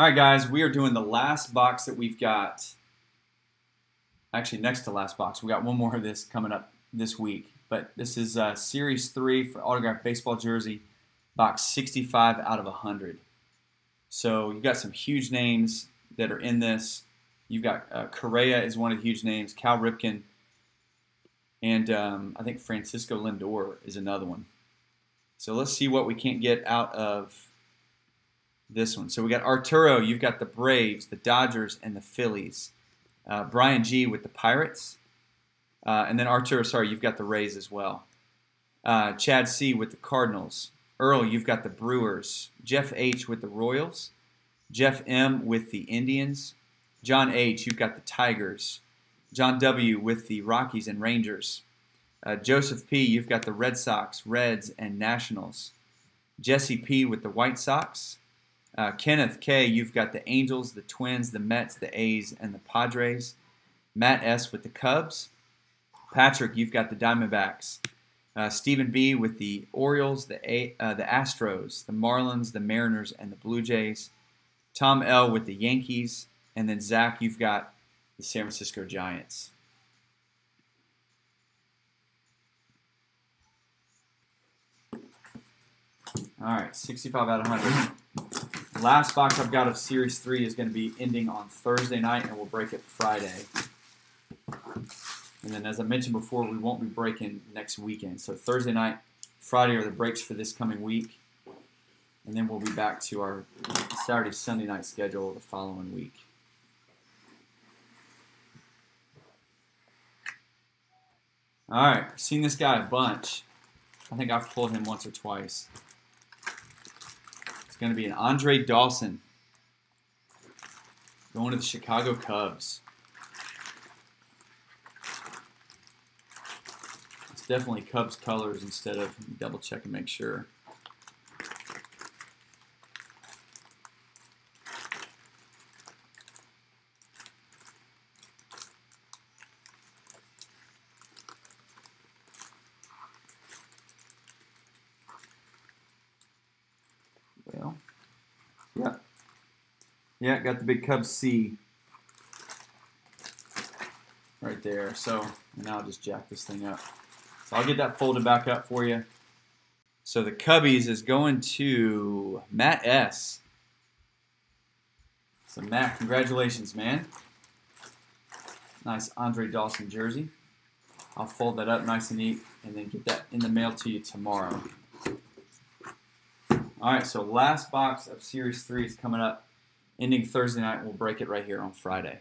All right, guys, we are doing the last box that we've got. Actually, next to last box. We got one more of this coming up this week. But this is uh, Series 3 for autographed baseball jersey, box 65 out of 100. So you've got some huge names that are in this. You've got uh, Correa is one of the huge names, Cal Ripken, and um, I think Francisco Lindor is another one. So let's see what we can't get out of this one. So we got Arturo, you've got the Braves, the Dodgers, and the Phillies. Uh, Brian G with the Pirates. Uh, and then Arturo, sorry, you've got the Rays as well. Uh, Chad C with the Cardinals. Earl, you've got the Brewers. Jeff H with the Royals. Jeff M with the Indians. John H, you've got the Tigers. John W with the Rockies and Rangers. Uh, Joseph P, you've got the Red Sox, Reds, and Nationals. Jesse P with the White Sox. Uh, Kenneth K, you've got the Angels, the Twins, the Mets, the A's, and the Padres. Matt S with the Cubs. Patrick, you've got the Diamondbacks. Uh, Stephen B with the Orioles, the A, uh, the Astros, the Marlins, the Mariners, and the Blue Jays. Tom L with the Yankees, and then Zach, you've got the San Francisco Giants. All right, 65 out of 100. Last box I've got of Series 3 is going to be ending on Thursday night, and we'll break it Friday. And then, as I mentioned before, we won't be breaking next weekend. So Thursday night, Friday are the breaks for this coming week. And then we'll be back to our Saturday, Sunday night schedule the following week. All right, seen this guy a bunch. I think I've pulled him once or twice going to be an Andre Dawson going to the Chicago Cubs. It's definitely Cubs colors instead of double check and make sure. Well, yeah. Yeah, got the big Cub C right there. So now I'll just jack this thing up. So I'll get that folded back up for you. So the Cubbies is going to Matt S. So Matt, congratulations, man. Nice Andre Dawson jersey. I'll fold that up nice and neat and then get that in the mail to you tomorrow. All right, so last box of Series 3 is coming up, ending Thursday night. We'll break it right here on Friday.